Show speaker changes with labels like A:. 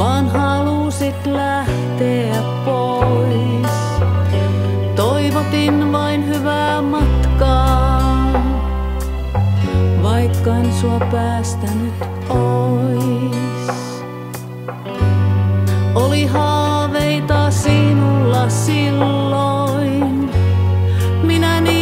A: vaan halusit lähteä pois. Toivotin vain hyvää matkaa, vaikka en sua päästänyt ois. Oli haaveita sinulla silloin, minä niin